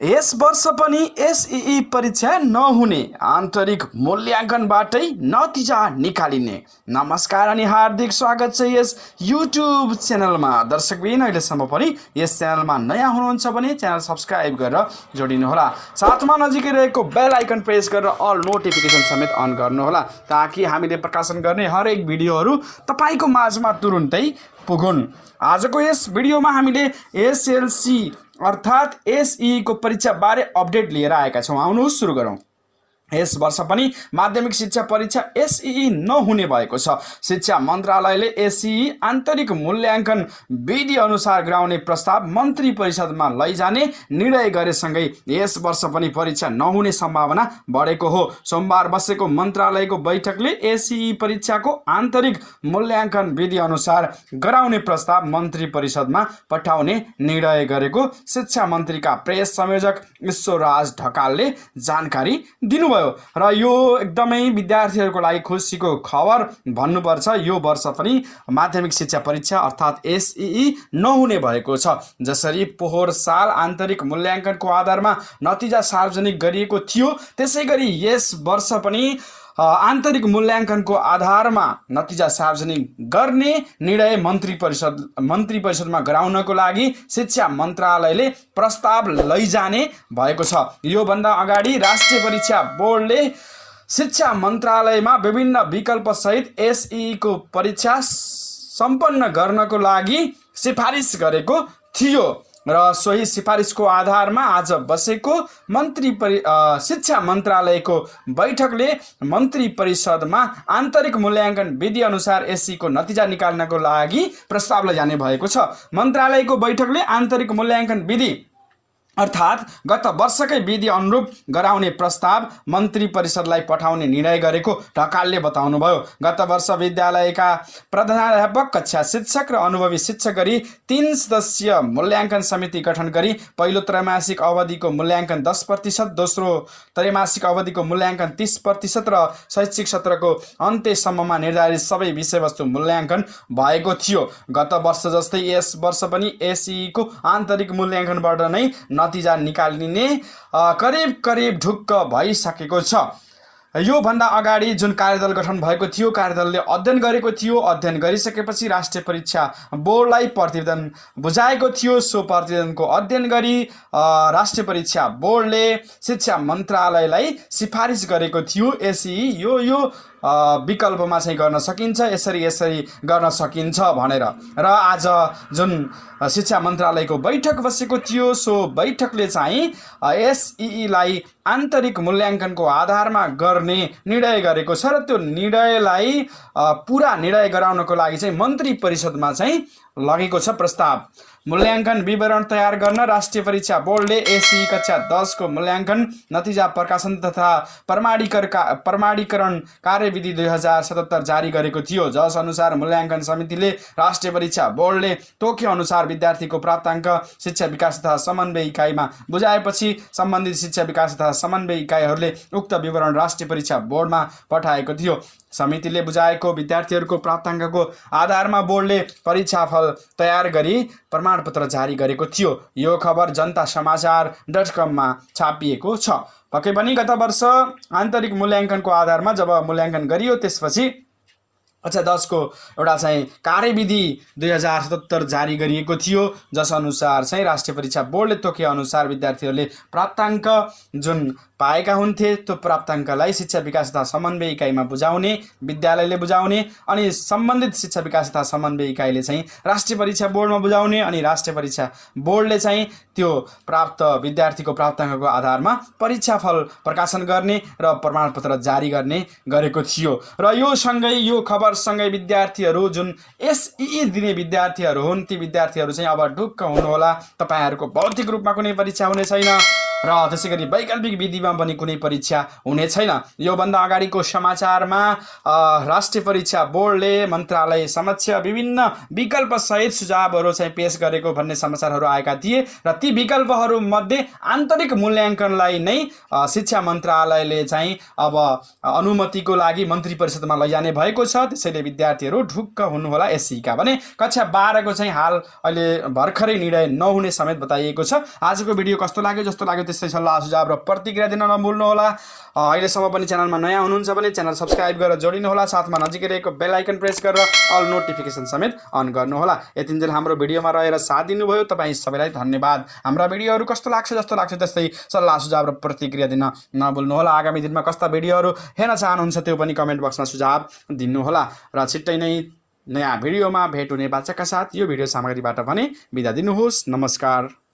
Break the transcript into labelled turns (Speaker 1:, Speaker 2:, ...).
Speaker 1: यस वर्ष पनि एसइई परीक्षा नहुने आन्तरिक मूल्याङ्कनबाटै नतिजा निकालिने। नमस्कार अनि हार्दिक स्वागत छ यस युट्युब च्यानलमा। दर्शकबिन अहिलेसम्म पनि यस च्यानलमा नयाँ हुनुहुन्छ भने च्यानल सब्सक्राइब गरेर जोडिनुहोला। साथमा नजिकै रहेको बेल आइकन प्रेस गरेर अल नोटिफिकेसन समेत अन गर्नुहोला ताकि हामीले प्रकाशन गर्ने हरेक भिडियोहरू तपाईँको माझमा तुरुन्तै पुगुन्। आजको यस भिडियोमा हामीले एसएलसी अर्थात् एसईको परीक्षाबारे अपडेट लिएर आएका छौँ। आउनुहोस् सुरु गरौँ। यस वर्ष पनि माध्यमिक शिक्षा परीक्षा एसई नहुने भएको छ। शिक्षा मन्त्रालयले एसई आन्तरिक मूल्याङ्कन विधि अनुसार गराउने प्रस्ताव मन्त्री परिषदमा लैजाने निर्णय गरेसँगै यस वर्ष पनि परीक्षा नहुने सम्भावना बढेको हो। सोमबार बसेको मन्त्रालयको बैठकले एसई परीक्षाको आन्तरिक मूल्याङ्कन विधि अनुसार गराउने प्रस्ताव मन्त्री परिषदमा पठाउने निर्णय गरेको शिक्षा मन्त्रीका प्रेस संयोजक ईश्वरराज ढकालले जानकारी दिनुभयो। भयो। र यो एकदमै विद्यार्थीहरूको लागि खुसीको खबर भन्नुपर्छ यो वर्ष पनि माध्यमिक शिक्षा परीक्षा अर्थात् एसई नहुने भएको छ। जसरी पोहोर साल आन्तरिक मूल्याङ्कनको आधारमा नतिजा सार्वजनिक गरिएको थियो त्यसै गरी यस वर्ष पनि आन्तरिक मूल्याङ्कनको आधारमा नतिजा सार्वजनिक गर्ने निर्णय मन्त्री परिषद मन्त्री परिषदमा गराउनको लागि शिक्षा मन्त्रालयले प्रस्ताव लैजाने भएको छ। योभन्दा अगाडि राष्ट्रिय परीक्षा बोर्डले शिक्षा मन्त्रालयमा विभिन्न विकल्पसहित एसईको परीक्षा सम्पन्न गर्नको लागि सिफारिस गरेको थियो। र सोही सिफारिसको आधारमा आज बसेको मन्त्री परि शिक्षा मन्त्रालयको बैठकले मन्त्री परिषदमा आन्तरिक मूल्याङ्कन विधि अनुसार एससीको नतिजा निकाल्नको लागि प्रस्ताव लैजाने भएको छ। मन्त्रालयको बैठकले आन्तरिक मूल्याङ्कन विधि अर्थात् गत वर्षकै विधि अनुरूप गराउने प्रस्ताव मन्त्री परिषदलाई पठाउने निर्णय गरेको ढकालले बताउनुभयो। गत वर्ष विद्यालयका प्रधानाध्यापक कक्षा शिक्षक र अनुभवी शिक्षक गरी तिन सदस्यीय मूल्याङ्कन समिति गठन गरी पहिलो त्रैमासिक अवधिको मूल्याङ्कन दस प्रतिशत दोस्रो त्रैमासिक अवधिको मूल्याङ्कन तिस प्रतिशत र शैक्षिक सत्रको अन्त्यसम्ममा निर्धारित सबै विषयवस्तु मूल्याङ्कन भएको थियो। गत वर्ष जस्तै यस वर्ष पनि एसिईको आन्तरिक मूल्याङ्कनबाट नै नतिजा निकालिने करिब करिब ढुक्क भइसकेको छ। योभन्दा अगाडि जुन कार्यदल गठन भएको थियो कार्यदलले अध्ययन गरेको थियो। अध्ययन गरिसकेपछि राष्ट्रिय परीक्षा बोर्डलाई प्रतिवेदन बुझाएको थियो। सो प्रतिवेदनको अध्ययन गरी राष्ट्रिय परीक्षा बोर्डले शिक्षा मन्त्रालयलाई सिफारिस गरेको थियो। एसी यो यो विकल्पमा चाहिँ गर्न सकिन्छ यसरी यसरी गर्न सकिन्छ भनेर। र आज जुन शिक्षा मन्त्रालयको बैठक बसेको थियो सो बैठकले चाहिँ एसइईलाई आन्तरिक मूल्याङ्कनको आधारमा गर्ने निर्णय गरेको छ र त्यो निर्णयलाई पुरा निर्णय गराउनको लागि चाहिँ मन्त्री परिषदमा चाहिँ लगेको छ प्रस्ताव। मूल्याङ्कन विवरण तयार गर्न राष्ट्रिय परीक्षा बोर्डले एसी कक्षा दसको मूल्याङ्कन नतिजा प्रकाशन तथा प्रमाणीकर प्रमाणीकरण कार्यविधि दुई हजार सतहत्तर जारी गरेको थियो। जस अनुसार मूल्याङ्कन समितिले राष्ट्रिय परीक्षा बोर्डले तोके अनुसार विद्यार्थीको प्राप्ताङ्क शिक्षा विकास तथा समन्वय इकाइमा बुझाएपछि सम्बन्धित शिक्षा विकास तथा समन्वय इकाइहरूले उक्त विवरण राष्ट्रिय परीक्षा बोर्डमा पठाएको थियो। समितिले बुझाएको विद्यार्थीहरूको प्राप्ताङ्कको आधारमा बोर्डले परीक्षाफल तयार गरी प्रमाणपत्र जारी गरेको थियो। यो खबर जनता समाचार डट कममा छापिएको छ। पक्कै पनि गत वर्ष आन्तरिक मूल्याङ्कनको आधारमा जब मूल्याङ्कन गरियो त्यसपछि कक्षा दसको एउटा चाहिँ कार्यविधि दुई हजार सतहत्तर जारी गरिएको थियो जसअनुसार चाहिँ राष्ट्रिय परीक्षा बोर्डले तोके अनुसार विद्यार्थीहरूले प्राप्ताङ्क जुन पाएका हुन्थे त्यो प्राप्ताङ्कलाई शिक्षा विकास तथा समन्वय इकाइमा बुझाउने विद्यालयले बुझाउने अनि सम्बन्धित शिक्षा विकास तथा समन्वय इकाइले चाहिँ राष्ट्रिय परीक्षा बोर्डमा बुझाउने अनि राष्ट्रिय परीक्षा बोर्डले चाहिँ त्यो प्राप्त विद्यार्थीको प्राप्ताङ्कको आधारमा परीक्षाफल प्रकाशन गर्ने र प्रमाणपत्र जारी गर्ने गरेको थियो। र यो सँगै यो खबरसँगै विद्यार्थीहरू जुन एसई दिने विद्यार्थीहरू हुन् ती विद्यार्थीहरू चाहिँ अब ढुक्क हुनुहोला। तपाईँहरूको भौतिक रूपमा कुनै परीक्षा हुने छैन। र त्यसै गरी वैकल्पिक विधिमा पनि कुनै परीक्षा हुने छैन। योभन्दा अगाडिको समाचारमा राष्ट्रिय परीक्षा बोर्डले मन्त्रालय समक्ष विभिन्न विकल्पसहित सुझावहरू चाहिँ पेस गरेको भन्ने समाचारहरू आएका थिए र ती विकल्पहरूमध्ये आन्तरिक मूल्याङ्कनलाई नै शिक्षा मन्त्रालयले चाहिँ अब अनुमतिको लागि मन्त्री परिषदमा लैजाने भएको छ। त्यसैले विद्यार्थीहरू ढुक्क हुनुहोला एससीका भने। कक्षा बाह्रको चाहिँ हाल अहिले भर्खरै निर्णय नहुने समेत बताइएको छ। आजको भिडियो कस्तो लाग्यो जस्तो लाग्यो त्यस्तै सल्लाह सुझाव र प्रतिक्रिया दिन नभुल्नुहोला। अहिलेसम्म पनि च्यानलमा नयाँ हुनुहुन्छ भने च्यानल सब्सक्राइब गरेर जोडिनुहोला साथमा नजिकै रहेको बेल आइकन प्रेस गरेर अल नोटिफिकेसन समेत अन गर्नुहोला। यतिन्जेल हाम्रो भिडियोमा रहेर साथ दिनुभयो। तपाईँ सबैलाई धन्यवाद। हाम्रा भिडियोहरू कस्तो लाग्छ जस्तो लाग्छ त्यस्तै सल्लाह सुझाव र प्रतिक्रिया दिन नभुल्नुहोला। आगामी दिनमा कस्ता भिडियोहरू हेर्न चाहनुहुन्छ त्यो पनि कमेन्ट बक्समा सुझाव दिनुहोला। र छिट्टै नै नयाँ भिडियोमा भेट हुने बाचाका साथ यो भिडियो सामग्रीबाट भने बिदा दिनुहोस्। नमस्कार।